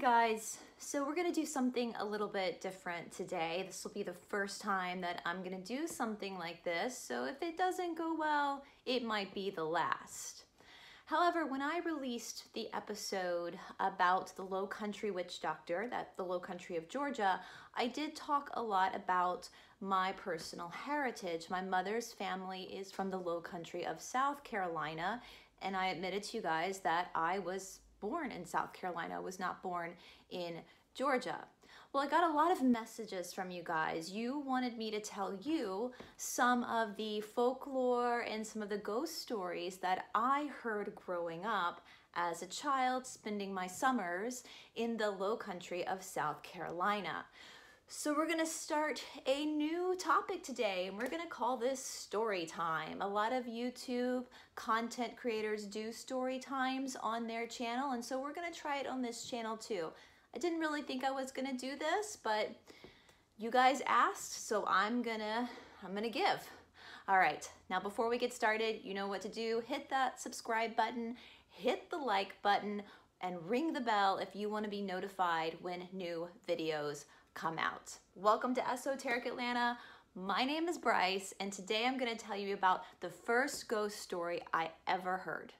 Guys, so we're gonna do something a little bit different today. This will be the first time that I'm gonna do something like this, so if it doesn't go well, it might be the last. However, when I released the episode about the Low Country Witch Doctor, that the Low Country of Georgia, I did talk a lot about my personal heritage. My mother's family is from the Low Country of South Carolina, and I admitted to you guys that I was born in South Carolina, was not born in Georgia. Well, I got a lot of messages from you guys. You wanted me to tell you some of the folklore and some of the ghost stories that I heard growing up as a child, spending my summers in the low country of South Carolina. So we're gonna start a new topic today and we're gonna call this story time. A lot of YouTube content creators do story times on their channel and so we're gonna try it on this channel too. I didn't really think I was gonna do this, but you guys asked, so I'm gonna, I'm gonna give. All right, now before we get started, you know what to do. Hit that subscribe button, hit the like button, and ring the bell if you wanna be notified when new videos come out. Welcome to Esoteric Atlanta. My name is Brice, and today I'm going to tell you about the first ghost story I ever heard.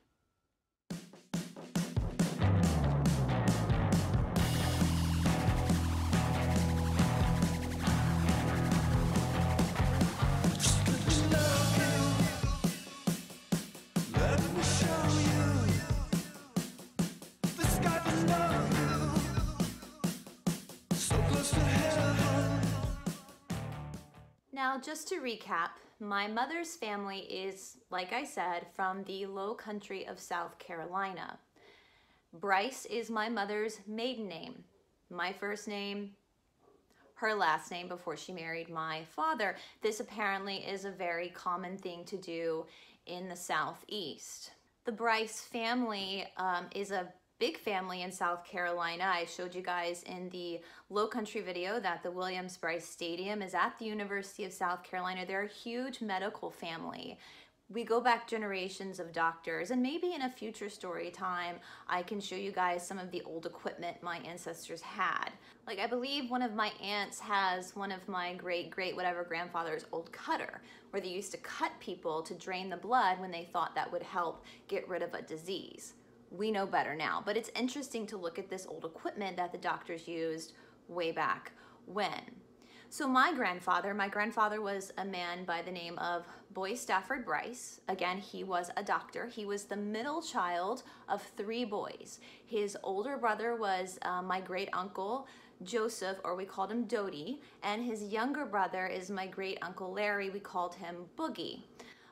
Just to recap, my mother's family is, like I said, from the low country of South Carolina. Brice is my mother's maiden name. My first name, her last name before she married my father. This apparently is a very common thing to do in the Southeast. The Brice family um, is a big family in South Carolina. I showed you guys in the low country video that the Williams-Brice Stadium is at the University of South Carolina. They're a huge medical family. We go back generations of doctors and maybe in a future story time, I can show you guys some of the old equipment my ancestors had. Like I believe one of my aunts has one of my great great whatever grandfather's old cutter where they used to cut people to drain the blood when they thought that would help get rid of a disease we know better now. But it's interesting to look at this old equipment that the doctors used way back when. So my grandfather, my grandfather was a man by the name of Boy Stafford Brice. Again, he was a doctor. He was the middle child of three boys. His older brother was uh, my great uncle, Joseph, or we called him Dodie, and his younger brother is my great uncle Larry. We called him Boogie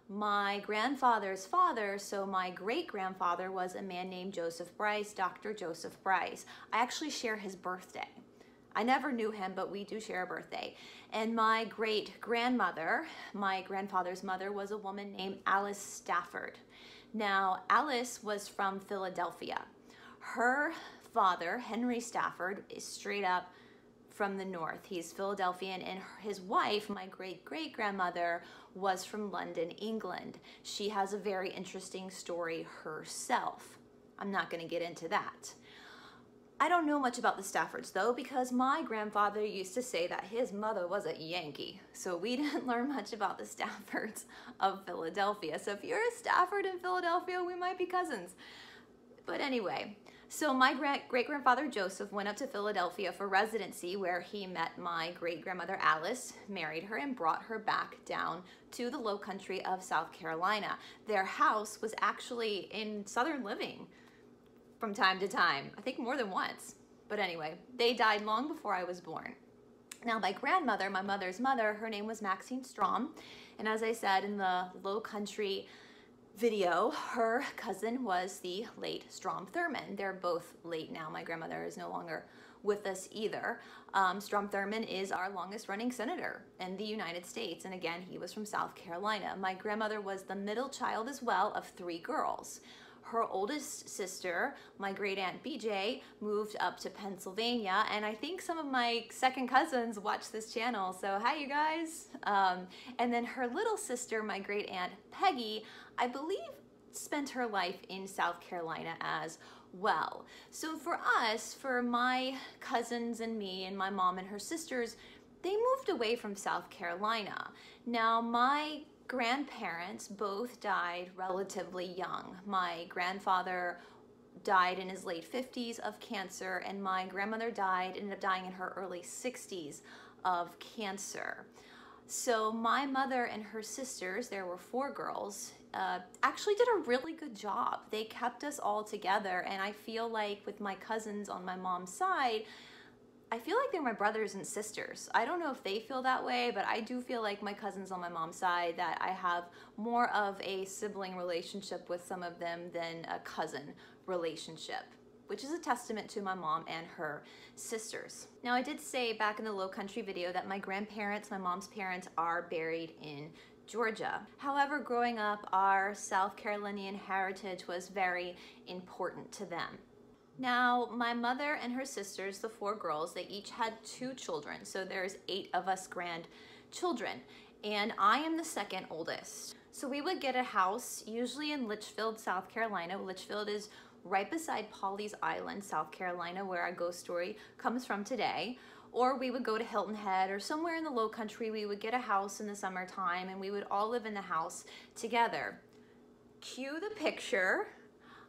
my grandfather's father, so my great grandfather was a man named Joseph Brice, Dr. Joseph Brice. I actually share his birthday. I never knew him, but we do share a birthday. And my great grandmother, my grandfather's mother, was a woman named Alice Stafford. Now, Alice was from Philadelphia. Her father, Henry Stafford, is straight up from the north. He's Philadelphian, and his wife, my great great grandmother, was from London, England. She has a very interesting story herself. I'm not going to get into that. I don't know much about the Staffords though because my grandfather used to say that his mother was a Yankee. So we didn't learn much about the Staffords of Philadelphia. So if you're a Stafford in Philadelphia, we might be cousins. But anyway, so my great grandfather Joseph went up to Philadelphia for residency where he met my great grandmother Alice, married her, and brought her back down to the low country of South Carolina. Their house was actually in Southern Living from time to time, I think more than once. But anyway, they died long before I was born. Now, my grandmother, my mother's mother, her name was Maxine Strom. And as I said, in the low country video, her cousin was the late Strom Thurmond. They're both late now. My grandmother is no longer with us either. Um, Strom Thurmond is our longest running senator in the United States. And again, he was from South Carolina. My grandmother was the middle child as well of three girls her oldest sister, my great aunt BJ, moved up to Pennsylvania, and I think some of my second cousins watch this channel. So hi, you guys. Um, and then her little sister, my great aunt Peggy, I believe spent her life in South Carolina as well. So for us, for my cousins and me and my mom and her sisters, they moved away from South Carolina. Now my grandparents both died relatively young. My grandfather died in his late 50s of cancer and my grandmother died, ended up dying in her early 60s of cancer. So my mother and her sisters, there were four girls, uh, actually did a really good job. They kept us all together and I feel like with my cousins on my mom's side, I feel like they're my brothers and sisters. I don't know if they feel that way, but I do feel like my cousins on my mom's side that I have more of a sibling relationship with some of them than a cousin relationship which is a testament to my mom and her sisters. Now I did say back in the low country video that my grandparents, my mom's parents are buried in Georgia. However, growing up, our South Carolinian heritage was very important to them. Now, my mother and her sisters, the four girls, they each had two children. So there's eight of us grandchildren. And I am the second oldest. So we would get a house, usually in Litchfield, South Carolina. Litchfield is right beside Pawleys Island, South Carolina, where our ghost story comes from today. Or we would go to Hilton Head or somewhere in the low country. We would get a house in the summertime and we would all live in the house together. Cue the picture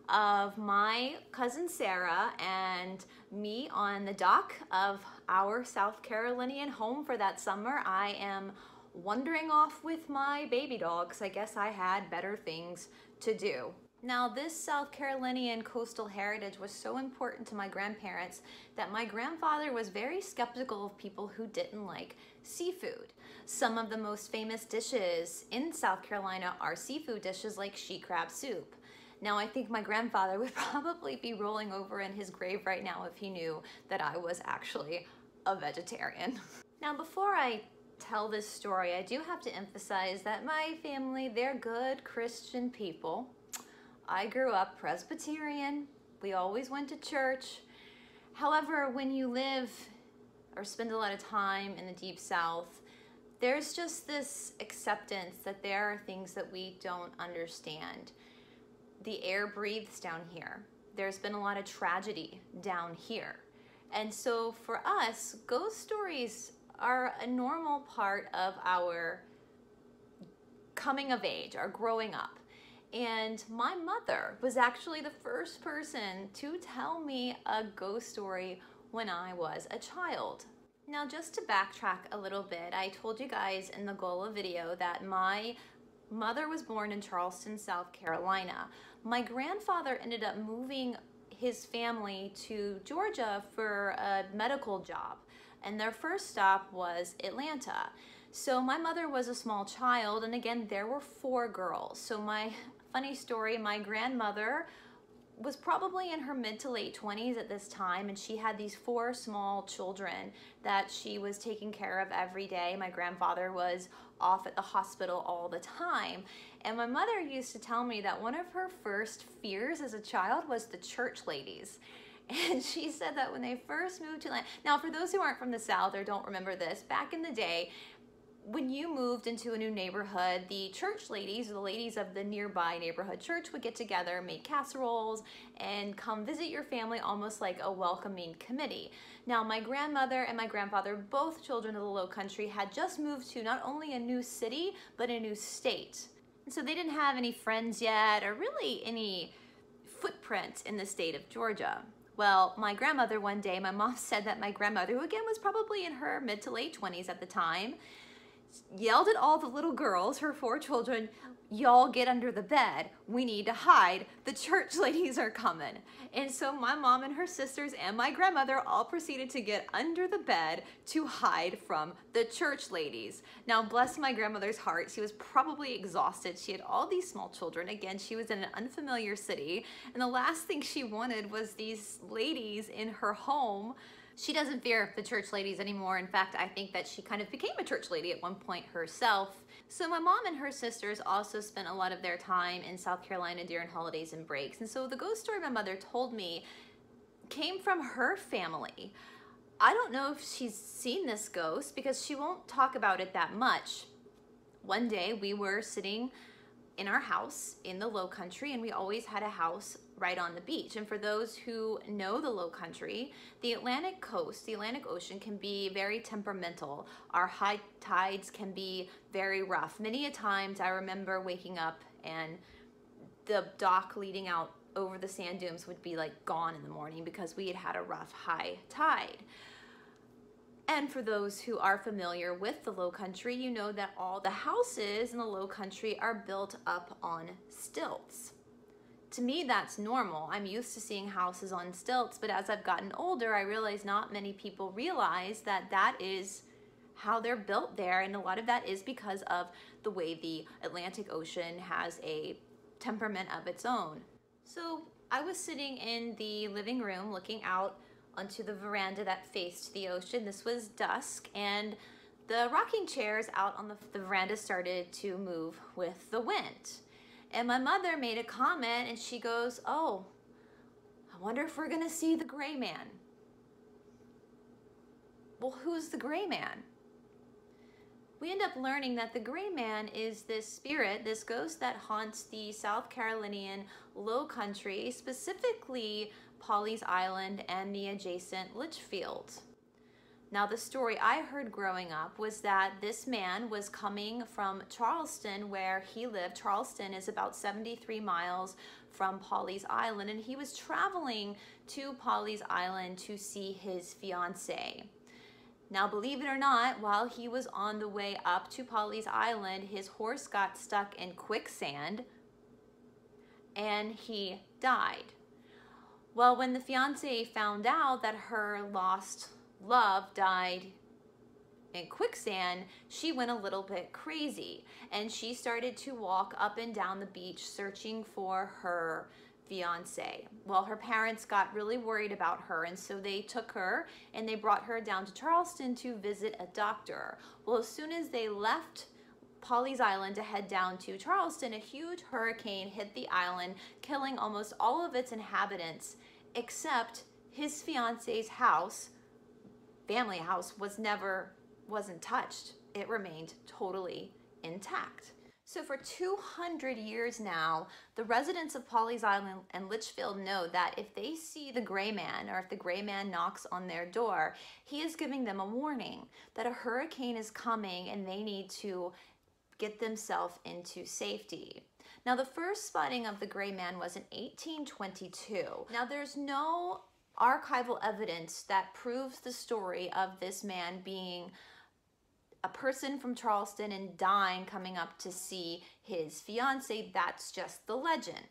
of my cousin Sarah and me on the dock of our South Carolinian home for that summer. I am wandering off with my baby dogs. I guess I had better things to do. Now, this South Carolinian coastal heritage was so important to my grandparents that my grandfather was very skeptical of people who didn't like seafood. Some of the most famous dishes in South Carolina are seafood dishes like she crab soup. Now, I think my grandfather would probably be rolling over in his grave right now if he knew that I was actually a vegetarian. Now, before I tell this story, I do have to emphasize that my family, they're good Christian people. I grew up Presbyterian. We always went to church. However, when you live or spend a lot of time in the deep south, there's just this acceptance that there are things that we don't understand. The air breathes down here. There's been a lot of tragedy down here. And so for us, ghost stories are a normal part of our coming of age, our growing up. And my mother was actually the first person to tell me a ghost story when I was a child. Now, just to backtrack a little bit, I told you guys in the Gullah video that my mother was born in Charleston, South Carolina. My grandfather ended up moving his family to Georgia for a medical job, and their first stop was Atlanta. So my mother was a small child, and again, there were four girls. So my Funny story, my grandmother was probably in her mid to late 20s at this time and she had these four small children that she was taking care of every day. My grandfather was off at the hospital all the time. And my mother used to tell me that one of her first fears as a child was the church ladies. And she said that when they first moved to Atlanta, now for those who aren't from the South or don't remember this, back in the day, when you moved into a new neighborhood, the church ladies, the ladies of the nearby neighborhood church, would get together, make casseroles, and come visit your family almost like a welcoming committee. Now, my grandmother and my grandfather, both children of the Low Country, had just moved to not only a new city, but a new state. And so they didn't have any friends yet, or really any footprint in the state of Georgia. Well, my grandmother one day, my mom said that my grandmother, who again was probably in her mid to late 20s at the time, yelled at all the little girls, her four children, y'all get under the bed. We need to hide. The church ladies are coming. And so my mom and her sisters and my grandmother all proceeded to get under the bed to hide from the church ladies. Now, bless my grandmother's heart, she was probably exhausted. She had all these small children. Again, she was in an unfamiliar city. And the last thing she wanted was these ladies in her home she doesn't fear the church ladies anymore. In fact, I think that she kind of became a church lady at one point herself. So my mom and her sisters also spent a lot of their time in South Carolina during holidays and breaks. And so the ghost story my mother told me came from her family. I don't know if she's seen this ghost because she won't talk about it that much. One day we were sitting in our house in the low country and we always had a house right on the beach. And for those who know the low country, the Atlantic coast, the Atlantic Ocean can be very temperamental. Our high tides can be very rough. Many a times I remember waking up and the dock leading out over the sand dunes would be like gone in the morning because we had had a rough high tide. And for those who are familiar with the low country, you know that all the houses in the low country are built up on stilts. To me, that's normal. I'm used to seeing houses on stilts, but as I've gotten older, I realize not many people realize that that is how they're built there. And a lot of that is because of the way the Atlantic Ocean has a temperament of its own. So I was sitting in the living room looking out onto the veranda that faced the ocean. This was dusk and the rocking chairs out on the, the veranda started to move with the wind. And my mother made a comment and she goes, oh, I wonder if we're gonna see the gray man. Well, who's the gray man? we end up learning that the gray man is this spirit, this ghost that haunts the South Carolinian low country, specifically Pawleys Island and the adjacent Litchfield. Now, the story I heard growing up was that this man was coming from Charleston, where he lived. Charleston is about 73 miles from Pawleys Island, and he was traveling to Pawleys Island to see his fiancee. Now, believe it or not, while he was on the way up to Pawleys Island, his horse got stuck in quicksand and he died. Well, when the fiance found out that her lost love died in quicksand, she went a little bit crazy and she started to walk up and down the beach searching for her fiance. Well, her parents got really worried about her, and so they took her and they brought her down to Charleston to visit a doctor. Well, as soon as they left Pawleys Island to head down to Charleston, a huge hurricane hit the island, killing almost all of its inhabitants, except his fiance's house, family house, was never, wasn't touched. It remained totally intact. So for 200 years now, the residents of Pawleys Island and Litchfield know that if they see the gray man or if the gray man knocks on their door, he is giving them a warning that a hurricane is coming and they need to get themselves into safety. Now the first spotting of the gray man was in 1822. Now there's no archival evidence that proves the story of this man being a person from Charleston and dying coming up to see his fiance, that's just the legend.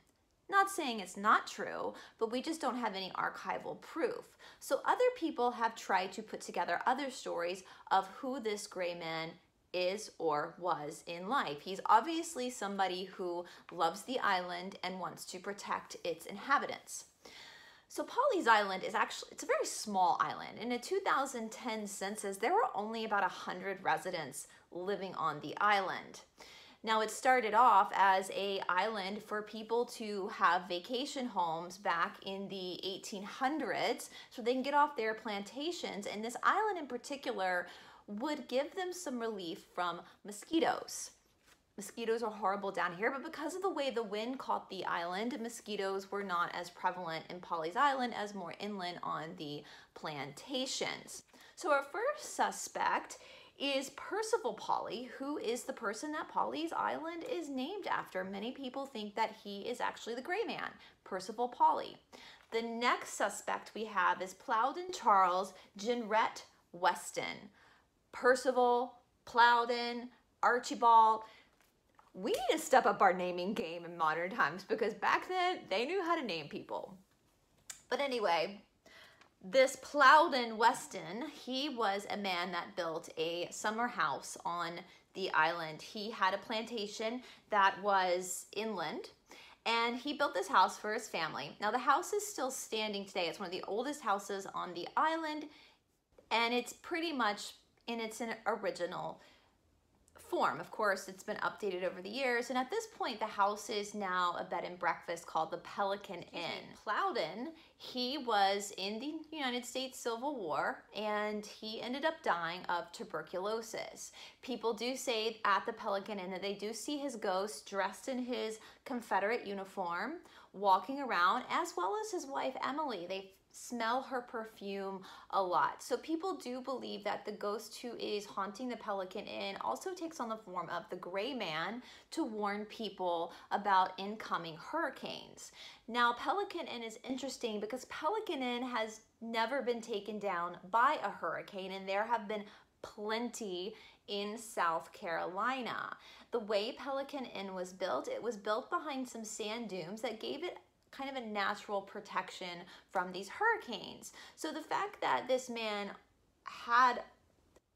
Not saying it's not true, but we just don't have any archival proof. So other people have tried to put together other stories of who this gray man is or was in life. He's obviously somebody who loves the island and wants to protect its inhabitants. So Pawleys Island is actually, it's a very small island. In a 2010 census, there were only about 100 residents living on the island. Now it started off as a island for people to have vacation homes back in the 1800s so they can get off their plantations and this island in particular would give them some relief from mosquitoes. Mosquitoes are horrible down here, but because of the way the wind caught the island, mosquitoes were not as prevalent in Pawleys Island as more inland on the plantations. So our first suspect is Percival Pawley, who is the person that Pawleys Island is named after. Many people think that he is actually the gray man, Percival Pawley. The next suspect we have is Plowden Charles Jennett Weston. Percival, Plowden, Archibald, we need to step up our naming game in modern times because back then they knew how to name people. But anyway, this Plowden Weston, he was a man that built a summer house on the island. He had a plantation that was inland and he built this house for his family. Now the house is still standing today. It's one of the oldest houses on the island and it's pretty much in its original form. Of course, it's been updated over the years, and at this point, the house is now a bed and breakfast called the Pelican Inn. Plowden, he was in the United States Civil War, and he ended up dying of tuberculosis. People do say at the Pelican Inn that they do see his ghost dressed in his Confederate uniform walking around, as well as his wife Emily. They smell her perfume a lot. So people do believe that the ghost who is haunting the Pelican Inn also takes on the form of the gray man to warn people about incoming hurricanes. Now, Pelican Inn is interesting because Pelican Inn has never been taken down by a hurricane and there have been plenty in South Carolina. The way Pelican Inn was built, it was built behind some sand dunes that gave it kind of a natural protection from these hurricanes. So the fact that this man had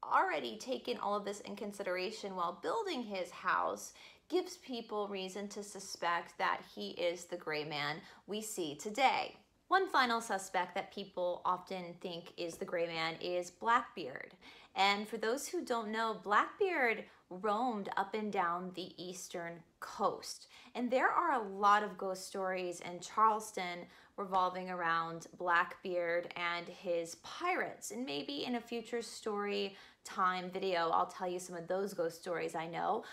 already taken all of this in consideration while building his house gives people reason to suspect that he is the gray man we see today. One final suspect that people often think is the gray man is Blackbeard. And for those who don't know, Blackbeard roamed up and down the eastern coast. And there are a lot of ghost stories in Charleston revolving around Blackbeard and his pirates. And maybe in a future story time video, I'll tell you some of those ghost stories I know.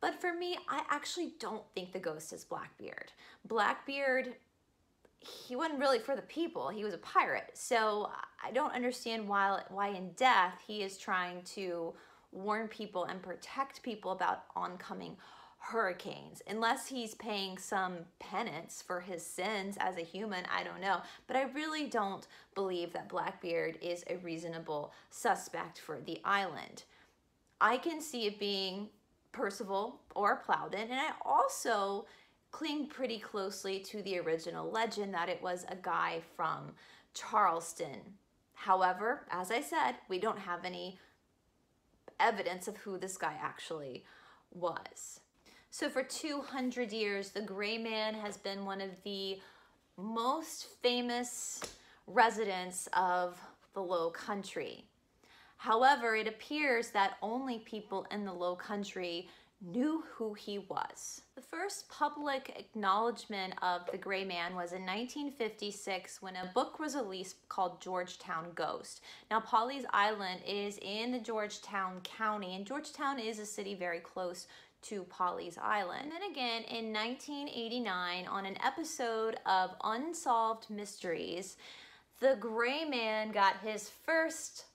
But for me, I actually don't think the ghost is Blackbeard. Blackbeard he wasn't really for the people. He was a pirate. So I don't understand why, why in death he is trying to warn people and protect people about oncoming hurricanes. Unless he's paying some penance for his sins as a human, I don't know. But I really don't believe that Blackbeard is a reasonable suspect for the island. I can see it being Percival or Plowden, and I also cling pretty closely to the original legend that it was a guy from Charleston. However, as I said, we don't have any evidence of who this guy actually was. So for 200 years, the gray man has been one of the most famous residents of the low country. However, it appears that only people in the low country knew who he was. The first public acknowledgement of the gray man was in 1956 when a book was released called Georgetown Ghost. Now, Pawleys Island is in the Georgetown County, and Georgetown is a city very close to Pawleys Island. And then again in 1989 on an episode of Unsolved Mysteries, the gray man got his first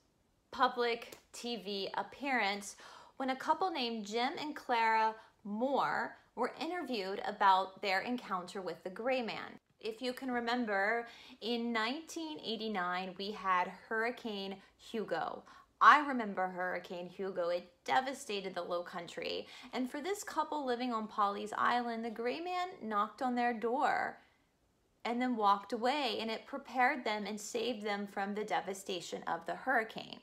public TV appearance when a couple named Jim and Clara Moore were interviewed about their encounter with the gray man. If you can remember, in 1989, we had Hurricane Hugo. I remember Hurricane Hugo. It devastated the low country. And for this couple living on Pawleys Island, the gray man knocked on their door and then walked away, and it prepared them and saved them from the devastation of the hurricane.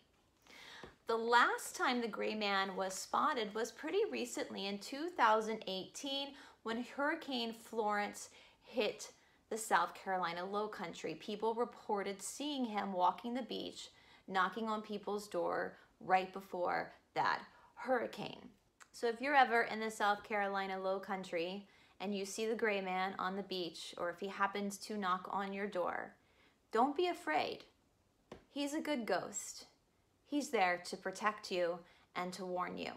The last time the gray man was spotted was pretty recently in 2018 when Hurricane Florence hit the South Carolina low country. People reported seeing him walking the beach, knocking on people's door right before that hurricane. So if you're ever in the South Carolina low country and you see the gray man on the beach or if he happens to knock on your door, don't be afraid. He's a good ghost. He's there to protect you and to warn you.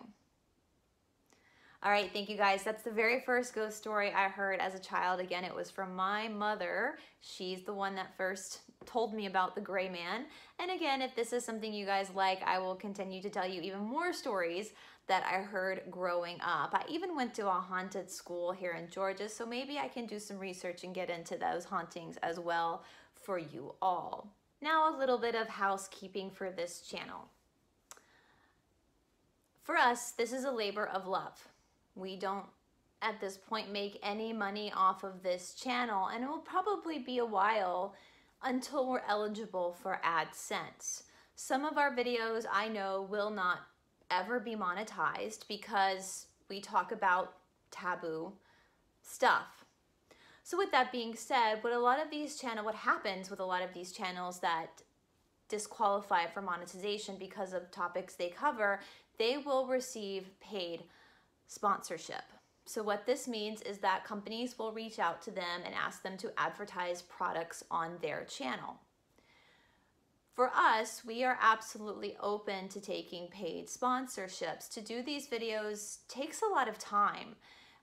All right, thank you guys. That's the very first ghost story I heard as a child. Again, it was from my mother. She's the one that first told me about the gray man. And again, if this is something you guys like, I will continue to tell you even more stories that I heard growing up. I even went to a haunted school here in Georgia, so maybe I can do some research and get into those hauntings as well for you all. Now a little bit of housekeeping for this channel. For us, this is a labor of love. We don't at this point make any money off of this channel and it will probably be a while until we're eligible for AdSense. Some of our videos I know will not ever be monetized because we talk about taboo stuff. So with that being said, what a lot of these channel, what happens with a lot of these channels that disqualify for monetization because of topics they cover, they will receive paid sponsorship. So what this means is that companies will reach out to them and ask them to advertise products on their channel. For us, we are absolutely open to taking paid sponsorships. To do these videos takes a lot of time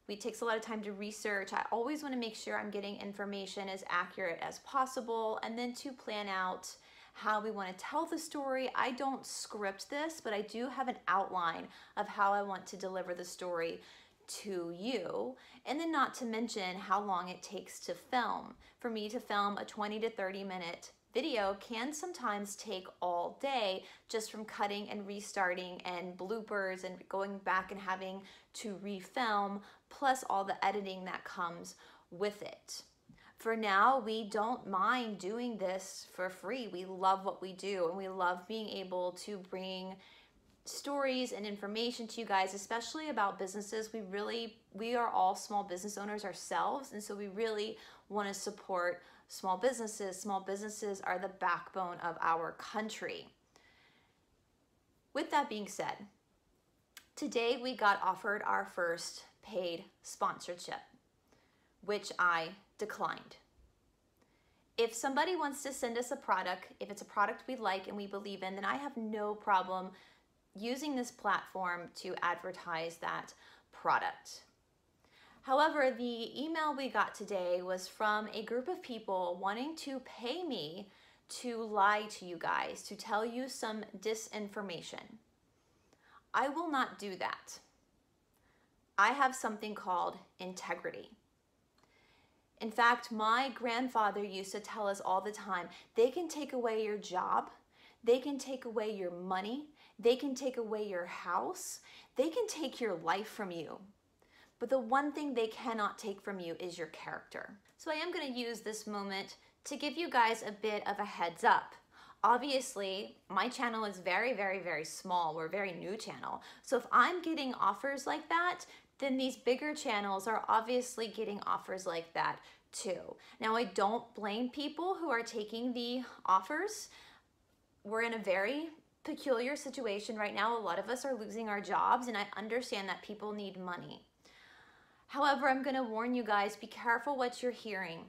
it takes a lot of time to research. I always want to make sure I'm getting information as accurate as possible and then to plan out how we want to tell the story. I don't script this, but I do have an outline of how I want to deliver the story to you. And then not to mention how long it takes to film. For me to film a 20 to 30 minute video can sometimes take all day just from cutting and restarting and bloopers and going back and having to refilm, plus all the editing that comes with it for now, we don't mind doing this for free. We love what we do and we love being able to bring stories and information to you guys, especially about businesses. We really, we are all small business owners ourselves. And so we really want to support small businesses. Small businesses are the backbone of our country. With that being said, today we got offered our first paid sponsorship, which I declined. If somebody wants to send us a product, if it's a product we like and we believe in, then I have no problem using this platform to advertise that product. However, the email we got today was from a group of people wanting to pay me to lie to you guys, to tell you some disinformation. I will not do that. I have something called integrity. In fact, my grandfather used to tell us all the time they can take away your job, they can take away your money, they can take away your house, they can take your life from you. But the one thing they cannot take from you is your character. So I am going to use this moment to give you guys a bit of a heads up. Obviously, my channel is very, very, very small. We're a very new channel. So if I'm getting offers like that, then these bigger channels are obviously getting offers like that too. Now, I don't blame people who are taking the offers. We're in a very peculiar situation right now. A lot of us are losing our jobs, and I understand that people need money. However, I'm going to warn you guys be careful what you're hearing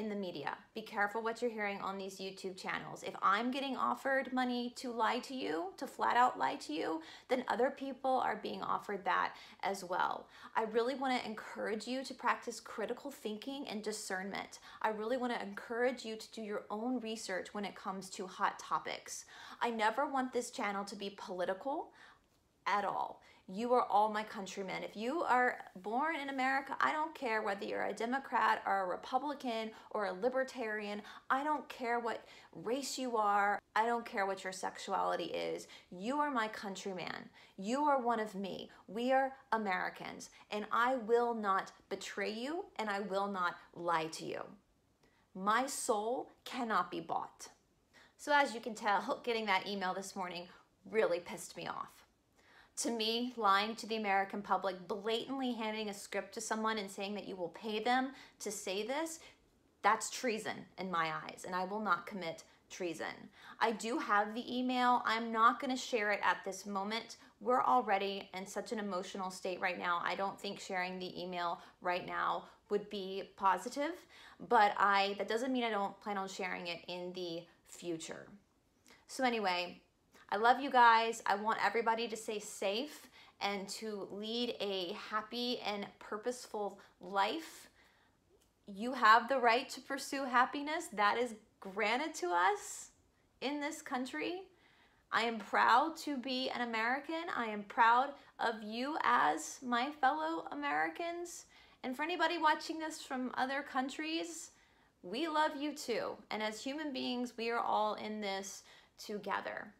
in the media. Be careful what you're hearing on these YouTube channels. If I'm getting offered money to lie to you, to flat out lie to you, then other people are being offered that as well. I really want to encourage you to practice critical thinking and discernment. I really want to encourage you to do your own research when it comes to hot topics. I never want this channel to be political at all. You are all my countrymen. If you are born in America, I don't care whether you're a Democrat or a Republican or a Libertarian. I don't care what race you are. I don't care what your sexuality is. You are my countryman. You are one of me. We are Americans. And I will not betray you and I will not lie to you. My soul cannot be bought. So, as you can tell, getting that email this morning really pissed me off to me, lying to the American public, blatantly handing a script to someone and saying that you will pay them to say this, that's treason in my eyes, and I will not commit treason. I do have the email. I'm not going to share it at this moment. We're already in such an emotional state right now. I don't think sharing the email right now would be positive, but I that doesn't mean I don't plan on sharing it in the future. So anyway, I love you guys. I want everybody to stay safe and to lead a happy and purposeful life. You have the right to pursue happiness. That is granted to us in this country. I am proud to be an American. I am proud of you as my fellow Americans. And for anybody watching this from other countries, we love you too. And as human beings, we are all in this together.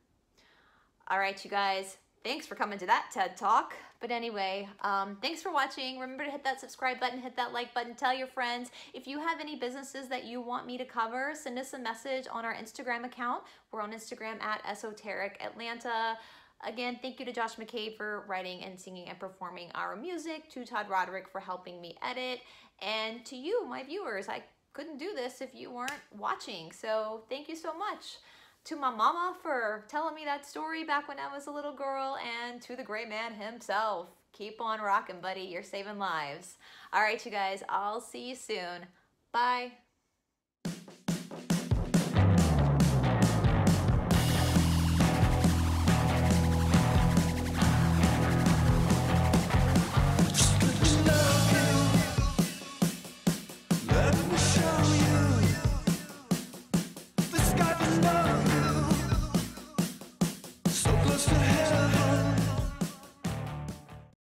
All right, you guys, thanks for coming to that TED Talk. But anyway, um, thanks for watching. Remember to hit that subscribe button, hit that like button, tell your friends. If you have any businesses that you want me to cover, send us a message on our Instagram account. We're on Instagram at Esoteric Atlanta. Again, thank you to Josh McCabe for writing and singing and performing our music, to Todd Roderick for helping me edit, and to you, my viewers. I couldn't do this if you weren't watching, so thank you so much to my mama for telling me that story back when I was a little girl, and to the great man himself. Keep on rocking, buddy. You're saving lives. All right, you guys, I'll see you soon. Bye.